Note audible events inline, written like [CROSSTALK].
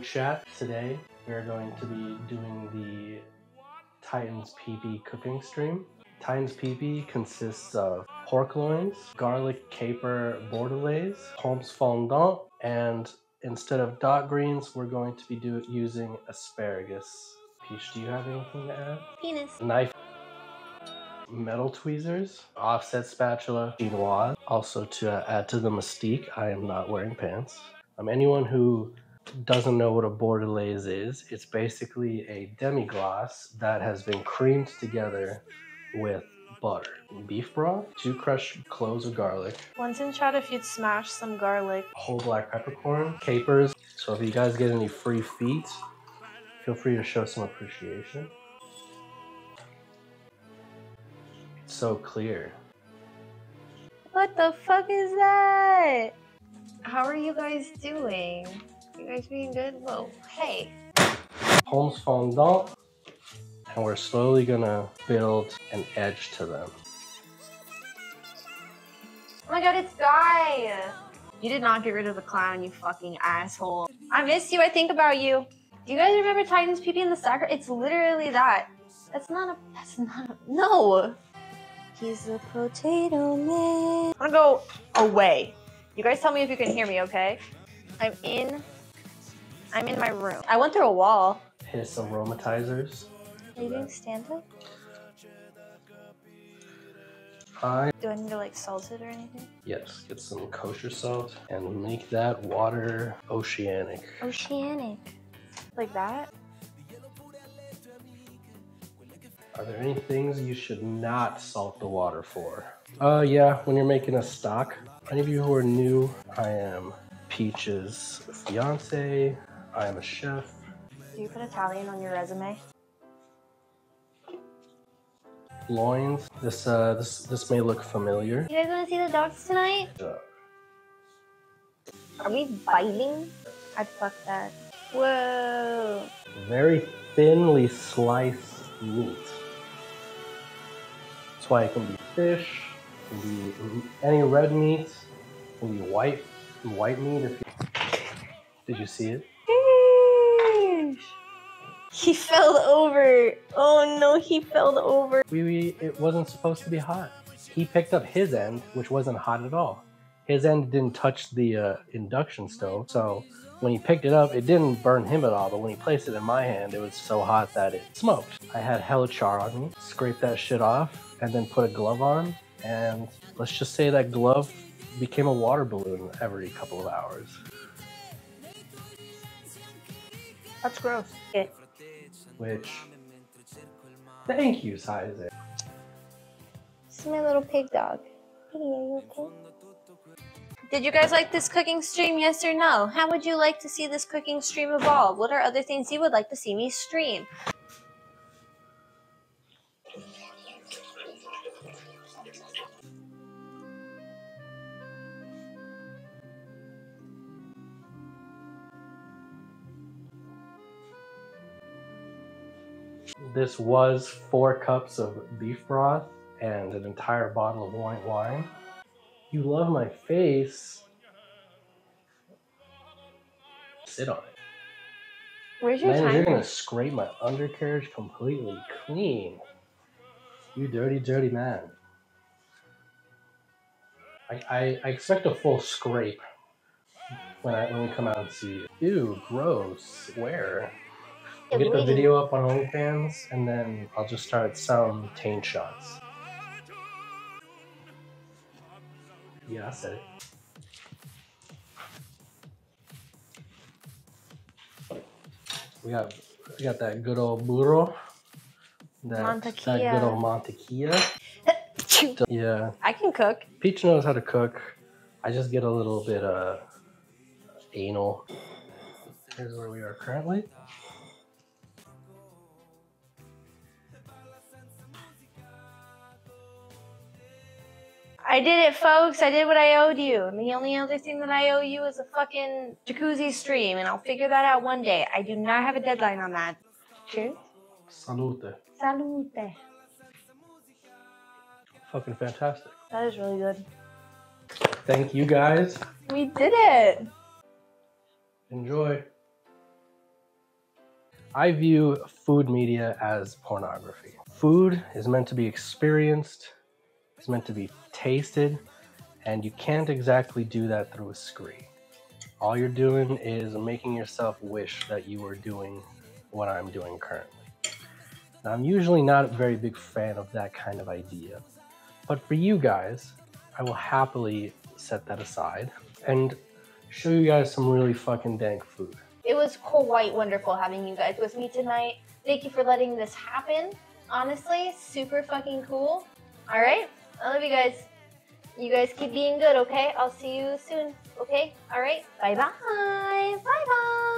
chat. Today we are going to be doing the Titans PP cooking stream. Titans PP consists of pork loins, garlic caper bordelaise, pommes fondant, and instead of dot greens, we're going to be do- using asparagus. Peach, do you have anything to add? Penis. Knife, metal tweezers, offset spatula, chinois. Also to add to the mystique, I am not wearing pants. Um, anyone who doesn't know what a bordelaise is, it's basically a demi-glace that has been creamed together with butter, beef broth, two crushed cloves of garlic, Once in chat, if you'd smash some garlic. whole black peppercorn, capers. So if you guys get any free feet, feel free to show some appreciation. It's so clear. What the fuck is that? How are you guys doing? You guys being good? Whoa. Hey. pommes fondant, and we're slowly gonna build an edge to them. Oh my god, it's Guy! You did not get rid of the clown, you fucking asshole. I miss you, I think about you. Do you guys remember Titans PP in the Sacre? It's literally that. That's not a. That's not a. No! He's a potato man. I'm gonna go away. You guys tell me if you can hear me, okay? I'm in. I'm in my room. I went through a wall. His aromatizers. Are you doing stand up? I Do I need to like salt it or anything? yes, get some kosher salt and make that water oceanic. Oceanic. Like that? Are there any things you should not salt the water for? Uh, yeah, when you're making a stock. Any of you who are new, I am Peach's fiance. I am a chef. Do you put Italian on your resume? Loins. This uh, this this may look familiar. You guys want to see the dogs tonight? Uh, Are we biting? I'd fuck that. Whoa. very thinly sliced meat. That's why it can be fish, it can be any red meat, it can be white white meat. If you, did you see it? He fell over. Oh no, he fell over. We, we it wasn't supposed to be hot. He picked up his end, which wasn't hot at all. His end didn't touch the uh, induction stove, so when he picked it up, it didn't burn him at all. But when he placed it in my hand, it was so hot that it smoked. I had hella char on me. Scraped that shit off, and then put a glove on. And let's just say that glove became a water balloon every couple of hours. That's gross. Okay. Which, thank you, Size. This is my little pig dog. Hey, are you okay? Did you guys like this cooking stream? Yes or no? How would you like to see this cooking stream evolve? What are other things you would like to see me stream? This was four cups of beef broth and an entire bottle of white wine. You love my face. Sit on it. Where's your Man, you're gonna scrape my undercarriage completely clean. You dirty, dirty man. I, I, I expect a full scrape when I when we come out and see you. Ew, gross. Where? I'll get the video up on OnlyFans and then I'll just start some taint shots. Yeah, I said it. We got we got that good old burro. That, that good old mantequilla. [LAUGHS] Yeah. I can cook. Peach knows how to cook. I just get a little bit uh anal. Here's where we are currently. I did it, folks. I did what I owed you. And the only other thing that I owe you is a fucking jacuzzi stream, and I'll figure that out one day. I do not have a deadline on that. Cheers. Salute. Salute. Fucking fantastic. That is really good. Thank you guys. We did it. Enjoy. I view food media as pornography. Food is meant to be experienced, it's meant to be tasted, and you can't exactly do that through a screen. All you're doing is making yourself wish that you were doing what I'm doing currently. Now, I'm usually not a very big fan of that kind of idea, but for you guys, I will happily set that aside and show you guys some really fucking dank food. It was quite wonderful having you guys with me tonight. Thank you for letting this happen. Honestly, super fucking cool. All right, I love you guys. You guys keep being good, okay? I'll see you soon, okay? All right, bye bye. Bye bye.